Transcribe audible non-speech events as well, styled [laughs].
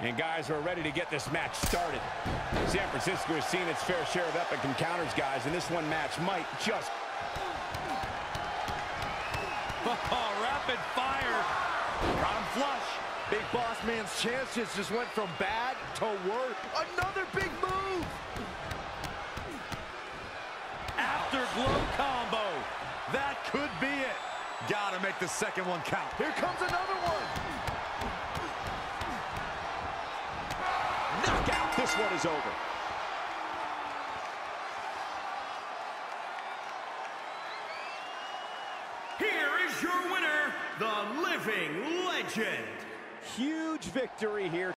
And guys we're ready to get this match started. San Francisco has seen its fair share of epic encounters, guys, and this one match might just... [laughs] Oh, rapid fire. Got him flush. Big Boss Man's chances just went from bad to worse. Another big move. Afterglow combo. That could be it. Gotta make the second one count. Here comes another one. Knockout! This one is over. Here is your winner, the Living Legend. Huge victory here.